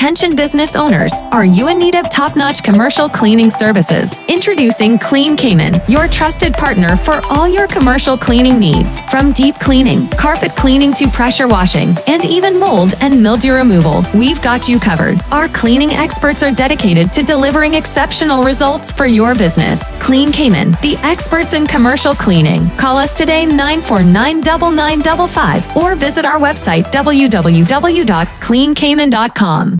Attention business owners, are you in need of top-notch commercial cleaning services? Introducing Clean Cayman, your trusted partner for all your commercial cleaning needs. From deep cleaning, carpet cleaning to pressure washing, and even mold and mildew removal, we've got you covered. Our cleaning experts are dedicated to delivering exceptional results for your business. Clean Cayman, the experts in commercial cleaning. Call us today 949-9955 or visit our website www.cleancayman.com.